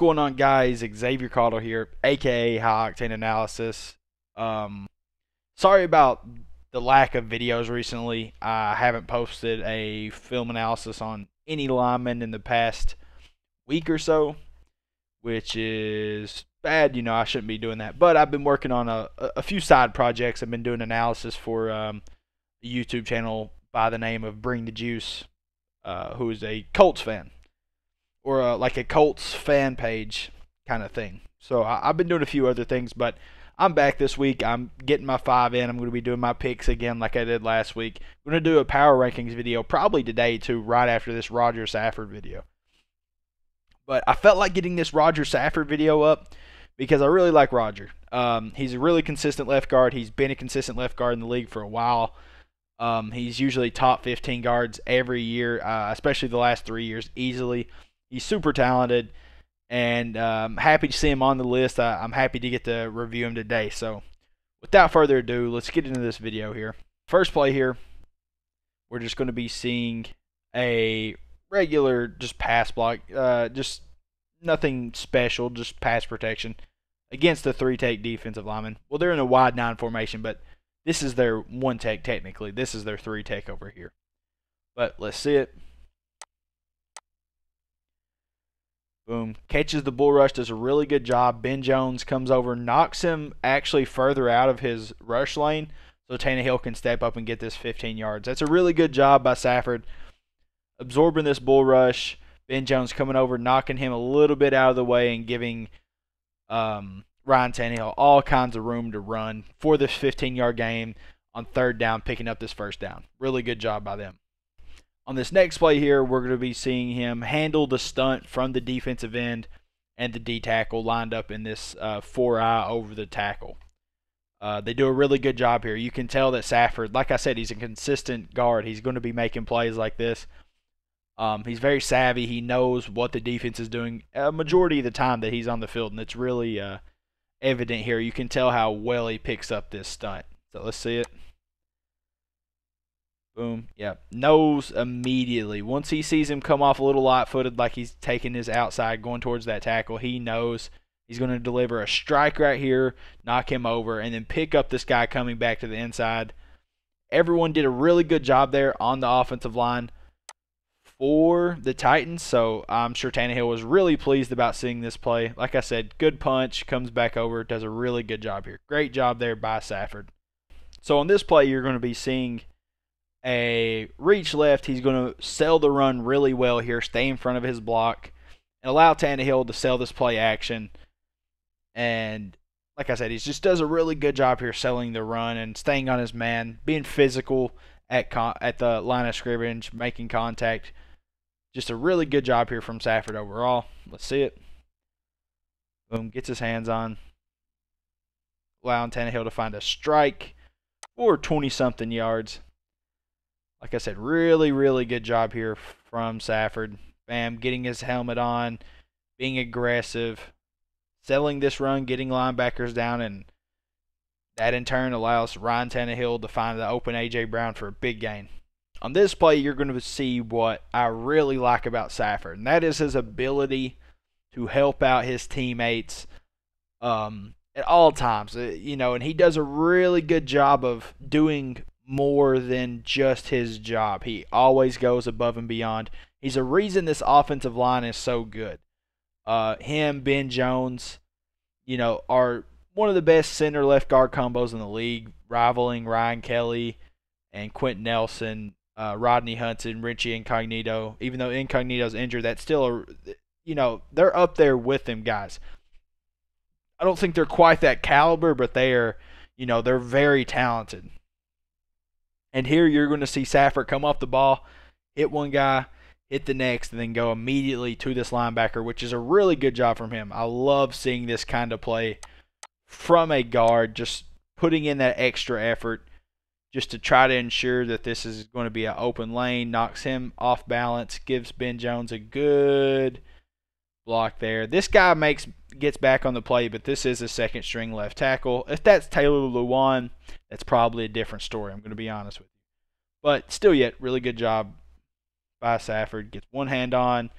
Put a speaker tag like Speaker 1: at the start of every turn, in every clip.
Speaker 1: going on, guys? Xavier Caudle here, aka High Octane Analysis. Um, sorry about the lack of videos recently. I haven't posted a film analysis on any lineman in the past week or so, which is bad. You know, I shouldn't be doing that. But I've been working on a, a few side projects. I've been doing analysis for um, a YouTube channel by the name of Bring the Juice, uh, who is a Colts fan or a, like a Colts fan page kind of thing. So I, I've been doing a few other things, but I'm back this week. I'm getting my five in. I'm going to be doing my picks again like I did last week. I'm going to do a power rankings video probably today too, right after this Roger Safford video. But I felt like getting this Roger Safford video up because I really like Roger. Um, he's a really consistent left guard. He's been a consistent left guard in the league for a while. Um, he's usually top 15 guards every year, uh, especially the last three years, easily. He's super talented, and um, happy to see him on the list. I, I'm happy to get to review him today. So, without further ado, let's get into this video here. First play here, we're just going to be seeing a regular just pass block, uh, just nothing special, just pass protection against the three tech defensive lineman. Well, they're in a wide nine formation, but this is their one tech technically. This is their three tech over here. But let's see it. Boom. Catches the bull rush, does a really good job. Ben Jones comes over, knocks him actually further out of his rush lane so Tannehill can step up and get this 15 yards. That's a really good job by Safford absorbing this bull rush. Ben Jones coming over, knocking him a little bit out of the way and giving um, Ryan Tannehill all kinds of room to run for this 15 yard game on third down, picking up this first down. Really good job by them. On this next play here, we're going to be seeing him handle the stunt from the defensive end and the D tackle lined up in this uh, four eye over the tackle. Uh, they do a really good job here. You can tell that Safford, like I said, he's a consistent guard. He's going to be making plays like this. Um, he's very savvy. He knows what the defense is doing a majority of the time that he's on the field, and it's really uh, evident here. You can tell how well he picks up this stunt. So let's see it. Boom. Yep. Knows immediately. Once he sees him come off a little light footed, like he's taking his outside, going towards that tackle, he knows he's going to deliver a strike right here, knock him over, and then pick up this guy coming back to the inside. Everyone did a really good job there on the offensive line for the Titans, so I'm sure Tannehill was really pleased about seeing this play. Like I said, good punch, comes back over, does a really good job here. Great job there by Safford. So on this play, you're going to be seeing a reach left. He's going to sell the run really well here, stay in front of his block, and allow Tannehill to sell this play action. And like I said, he just does a really good job here selling the run and staying on his man, being physical at con- at the line of scrimmage, making contact. Just a really good job here from Saffold overall. Let's see it. Boom, gets his hands on, allowing Tannehill to find a strike for 20 something yards. Like I said, really, really good job here from Safford. Bam, getting his helmet on, being aggressive, selling this run, getting linebackers down, and that in turn allows Ryan Tannehill to find the open A.J. Brown for a big gain. On this play, you're going to see what I really like about Safford, and that is his ability to help out his teammates um, at all times. Uh, you know, and he does a really good job of doing more than just his job. He always goes above and beyond. He's a reason this offensive line is so good. Uh, him, Ben Jones, you know, are one of the best center left guard combos in the league, rivaling Ryan Kelly and Quenton Nelson, uh, Rodney Hudson, Richie Incognito. Even though Incognito's injured, that's still a, you know, they're up there with them guys. I don't think they're quite that caliber, but they are, you know, they're very talented. And here you're going to see Saffold come off the ball, hit one guy, hit the next, and then go immediately to this linebacker, which is a really good job from him. I love seeing this kind of play from a guard, just putting in that extra effort just to try to ensure that this is going to be an open lane, knocks him off balance, gives Ben Jones a good block there. This guy makes gets back on the play, but this is a second string left tackle. If that's Taylor Lewan, that's probably a different story. I'm going to be honest with you. But still, yet really good job by Safford. Gets one hand on,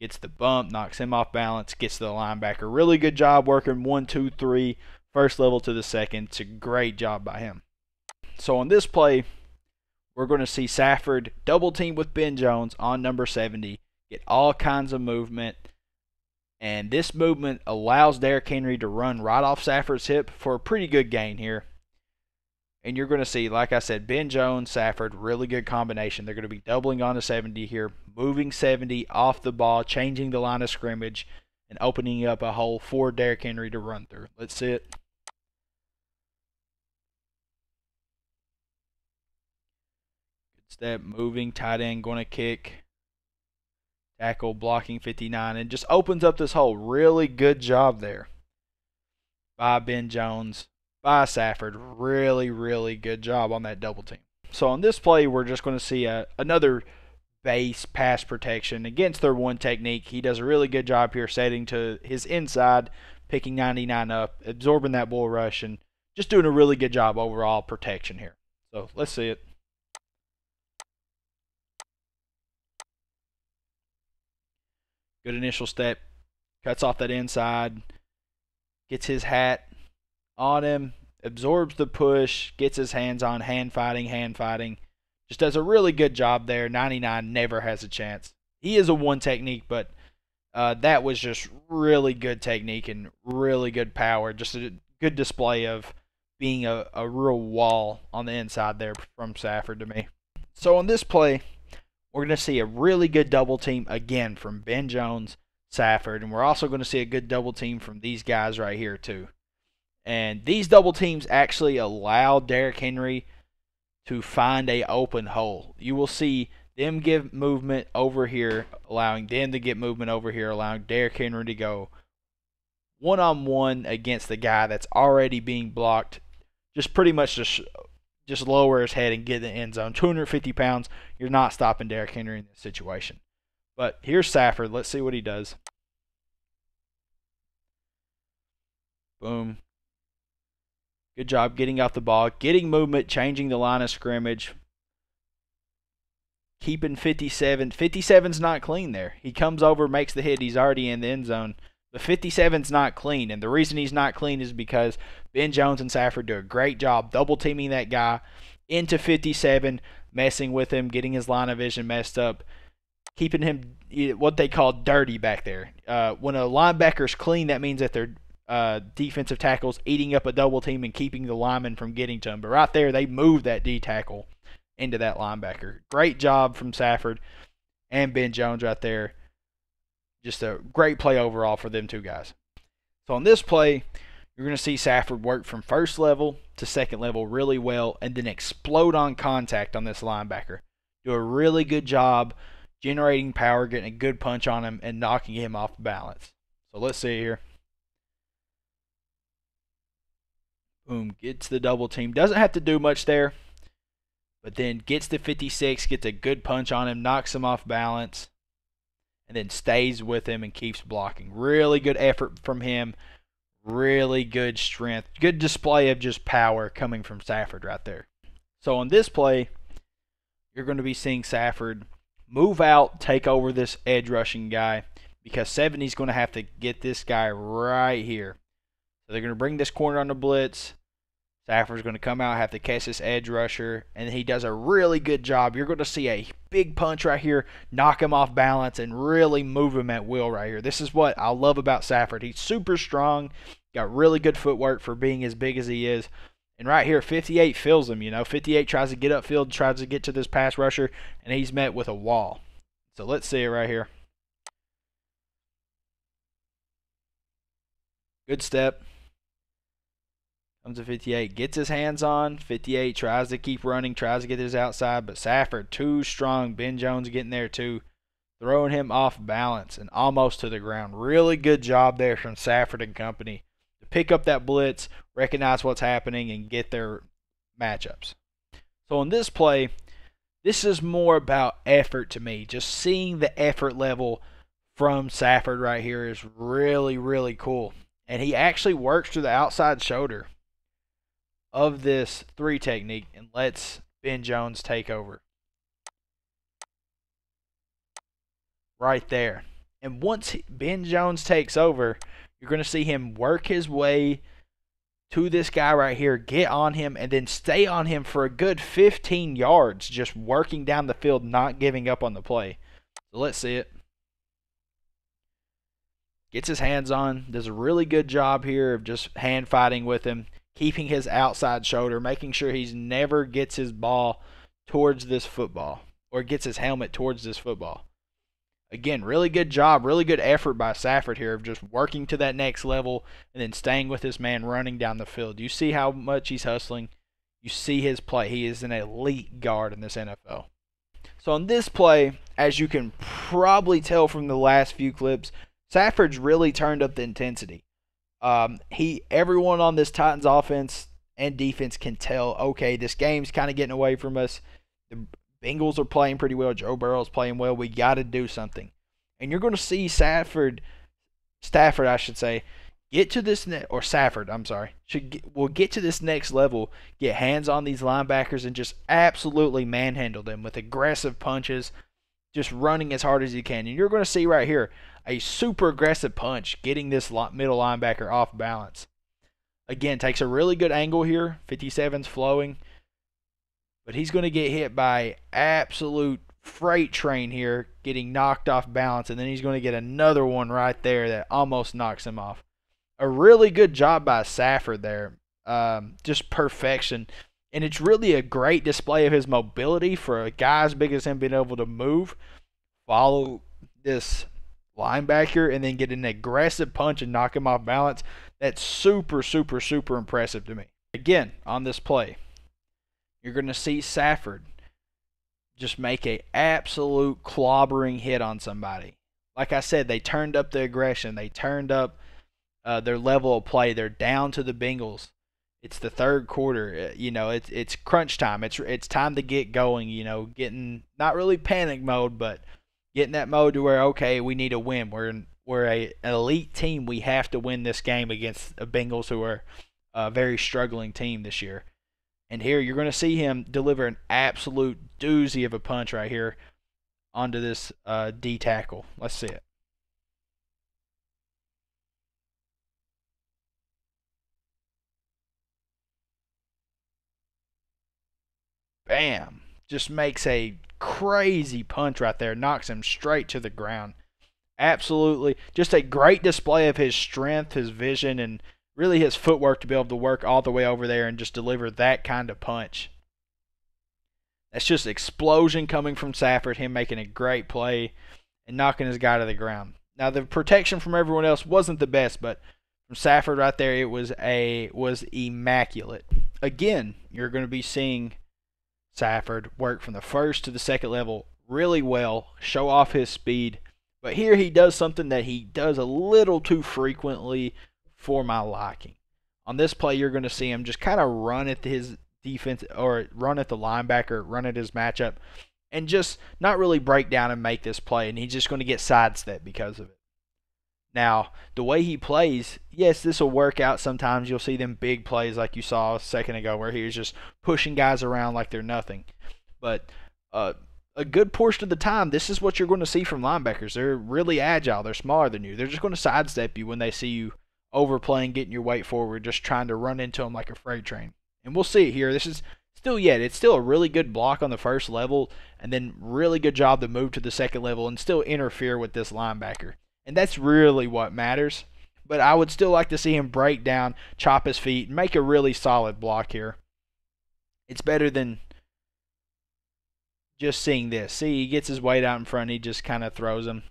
Speaker 1: gets the bump, knocks him off balance, gets the linebacker. Really good job working one, two, three, first level to the second. It's a great job by him. So on this play, we're going to see Safford double team with Ben Jones on number 70, get all kinds of movement. And this movement allows Derrick Henry to run right off Safford's hip for a pretty good gain here. And you're going to see, like I said, Ben Jones, Safford, really good combination. They're going to be doubling on the 70 here, moving 70 off the ball, changing the line of scrimmage, and opening up a hole for Derrick Henry to run through. Let's see it. Good step, moving, tight end, going to kick. Tackle, blocking 59, and just opens up this hole. Really good job there by Ben Jones by Safford. Really, really good job on that double team. So on this play, we're just going to see a, another base pass protection against their one technique. He does a really good job here setting to his inside, picking 99 up, absorbing that bull rush, and just doing a really good job overall protection here. So let's see it. Good initial step. Cuts off that inside. Gets his hat on him, absorbs the push, gets his hands on hand fighting, hand fighting. Just does a really good job there. 99 never has a chance. He is a one technique, but uh, that was just really good technique and really good power. Just a good display of being a, a real wall on the inside there from Safford to me. So on this play, we're going to see a really good double team again from Ben Jones, Safford, and we're also going to see a good double team from these guys right here too. And these double teams actually allow Derrick Henry to find a open hole. You will see them give movement over here, allowing them to get movement over here, allowing Derrick Henry to go one on one against the guy that's already being blocked. Just pretty much just just lower his head and get in the end zone. 250 pounds, you're not stopping Derrick Henry in this situation. But here's Safford. Let's see what he does. Boom. Good job getting off the ball, getting movement, changing the line of scrimmage, keeping 57. 57's not clean there. He comes over, makes the hit. He's already in the end zone. But 57's not clean. And the reason he's not clean is because Ben Jones and Safford do a great job double teaming that guy into 57, messing with him, getting his line of vision messed up, keeping him what they call dirty back there. Uh, when a linebacker's clean, that means that they're uh, defensive tackles eating up a double team and keeping the lineman from getting to him. But right there, they moved that D tackle into that linebacker. Great job from Safford and Ben Jones right there. Just a great play overall for them two guys. So on this play, you're going to see Safford work from first level to second level really well and then explode on contact on this linebacker. Do a really good job generating power, getting a good punch on him, and knocking him off balance. So let's see here. Boom, gets the double team. Doesn't have to do much there, but then gets the 56, gets a good punch on him, knocks him off balance, and then stays with him and keeps blocking. Really good effort from him. Really good strength. Good display of just power coming from Safford right there. So on this play, you're going to be seeing Safford move out, take over this edge rushing guy because 70's going to have to get this guy right here. So they're going to bring this corner on the blitz. Safford's going to come out, have to catch this edge rusher, and he does a really good job. You're going to see a big punch right here, knock him off balance, and really move him at will right here. This is what I love about Safford. He's super strong, got really good footwork for being as big as he is. And right here, 58 fills him. You know, 58 tries to get upfield, tries to get to this pass rusher, and he's met with a wall. So let's see it right here. Good step. Comes to 58, gets his hands on. 58 tries to keep running, tries to get his outside, but Safford too strong. Ben Jones getting there too, throwing him off balance and almost to the ground. Really good job there from Safford and company to pick up that blitz, recognize what's happening, and get their matchups. So in this play, this is more about effort to me. Just seeing the effort level from Safford right here is really, really cool. And he actually works to the outside shoulder of this three technique and lets Ben Jones take over. Right there. And once Ben Jones takes over, you're going to see him work his way to this guy right here, get on him, and then stay on him for a good 15 yards, just working down the field, not giving up on the play. So let's see it. Gets his hands on, does a really good job here of just hand fighting with him, keeping his outside shoulder, making sure he's never gets his ball towards this football or gets his helmet towards this football. Again, really good job, really good effort by Safford here of just working to that next level and then staying with this man running down the field. You see how much he's hustling. You see his play. He is an elite guard in this NFL. So on this play, as you can probably tell from the last few clips, Safford's really turned up the intensity. Um, he, everyone on this Titans offense and defense can tell, okay, this game's kind of getting away from us. The Bengals are playing pretty well. Joe Burrow's playing well. We got to do something. And you're going to see Stafford, Stafford, I should say, get to this ne- or Safford, I'm sorry, should get, will get to this next level, get hands on these linebackers and just absolutely manhandle them with aggressive punches, just running as hard as he can. And you're going to see right here a super aggressive punch getting this middle linebacker off balance. Again, takes a really good angle here. 57's flowing. But he's going to get hit by absolute freight train here, getting knocked off balance, and then he's going to get another one right there that almost knocks him off. A really good job by Safford there. Um, just perfection. And it's really a great display of his mobility for a guy as big as him being able to move, follow this linebacker, and then get an aggressive punch and knock him off balance. That's super, super, super impressive to me. Again, on this play, you're going to see Safford just make a absolute clobbering hit on somebody. Like I said, they turned up the aggression. They turned up uh, their level of play. They're down to the Bengals. It's the third quarter. Uh, you know, it's it's crunch time. It's it's time to get going. You know, getting not really panic mode, but getting that mode to where okay, we need a win. We're we're a, an elite team. We have to win this game against the Bengals, who are a very struggling team this year. And here you're going to see him deliver an absolute doozy of a punch right here onto this uh, D tackle. Let's see it. Bam! Just makes a crazy punch right there, knocks him straight to the ground. Absolutely, just a great display of his strength, his vision, and really his footwork to be able to work all the way over there and just deliver that kind of punch. That's just explosion coming from Safford, him making a great play and knocking his guy to the ground. Now the protection from everyone else wasn't the best, but from Safford right there it was a was immaculate. Again, you're going to be seeing Safford work from the first to the second level really well, show off his speed. But here he does something that he does a little too frequently for my liking. On this play, you're going to see him just kind of run at his defense or run at the linebacker, run at his matchup, and just not really break down and make this play. And he's just going to get sidestepped because of it. Now, the way he plays, yes, this will work out sometimes. You'll see them big plays like you saw a second ago where he was just pushing guys around like they're nothing. But uh, a good portion of the time, this is what you're going to see from linebackers. They're really agile. They're smaller than you. They're just going to sidestep you when they see you overplaying, getting your weight forward, just trying to run into them like a freight train. And we'll see it here. This is still yet. It's still a really good block on the first level, and then really good job to move to the second level and still interfere with this linebacker. And that's really what matters. But I would still like to see him break down, chop his feet, make a really solid block here. It's better than just seeing this. See, he gets his weight out in front, he just kind of throws him.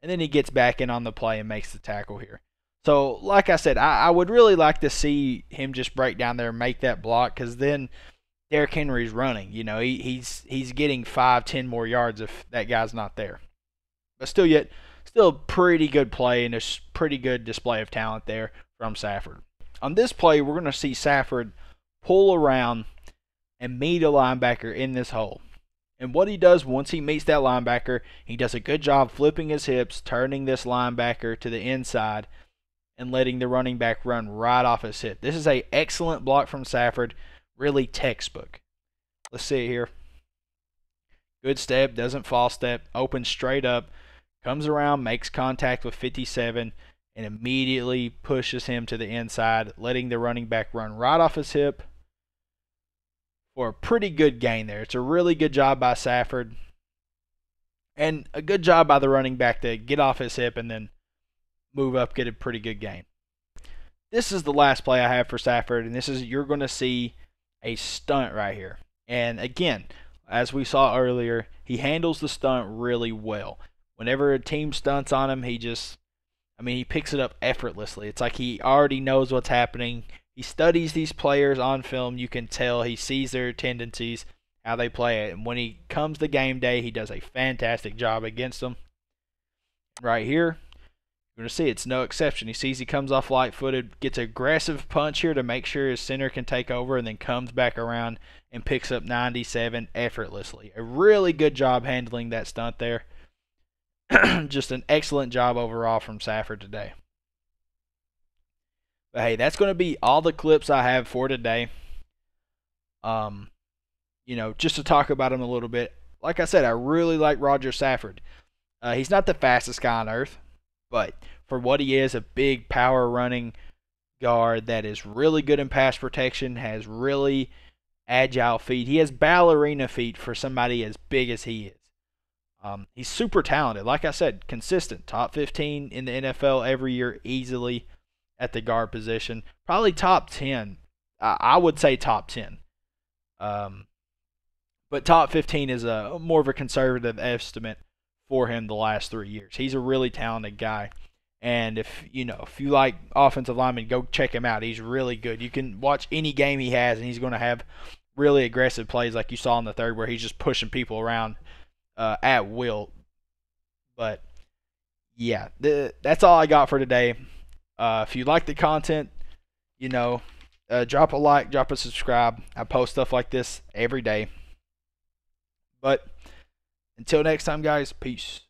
Speaker 1: And then he gets back in on the play and makes the tackle here. So, like I said, I, I would really like to see him just break down there and make that block because then Derrick Henry's running. You know, he, he's he's getting five, ten more yards if that guy's not there. But still, yet still pretty good play and a pretty good display of talent there from Safford. On this play, we're going to see Safford pull around and meet a linebacker in this hole. And what he does once he meets that linebacker, he does a good job flipping his hips, turning this linebacker to the inside, and letting the running back run right off his hip. This is a excellent block from Safford, really textbook. Let's see it here. Good step, doesn't fall step, opens straight up, comes around, makes contact with 57, and immediately pushes him to the inside, letting the running back run right off his hip for a pretty good gain there. It's a really good job by Safford. And a good job by the running back to get off his hip and then move up, get a pretty good gain. This is the last play I have for Safford, and this is you're going to see a stunt right here. And again, as we saw earlier, he handles the stunt really well. Whenever a team stunts on him, he just, I mean, he picks it up effortlessly. It's like he already knows what's happening. He studies these players on film. You can tell he sees their tendencies how they play it. And when he comes to game day, he does a fantastic job against them. Right here, you're going to see it's no exception. He sees he comes off light footed, gets aggressive punch here to make sure his center can take over, and then comes back around and picks up 97 effortlessly. A really good job handling that stunt there. Just an excellent job overall from Safford today. But hey, that's going to be all the clips I have for today. Um, you know, just to talk about him a little bit. Like I said, I really like Roger Safford. Uh, he's not the fastest guy on earth, but for what he is, a big power running guard that is really good in pass protection, has really agile feet. He has ballerina feet for somebody as big as he is. Um, he's super talented. Like I said, consistent. Top 15 in the NFL every year easily at the guard position. Probably top 10. I would say top 10. Um, but top 15 is a more of a conservative estimate for him the last three years. He's a really talented guy. And if you know if you like offensive lineman, go check him out. He's really good. You can watch any game he has, and he's going to have really aggressive plays like you saw in the third, where he's just pushing people around uh, at will. But yeah, the, that's all I got for today. Uh, if you like the content, you know, uh, drop a like, drop a subscribe. I post stuff like this every day. But until next time, guys, peace.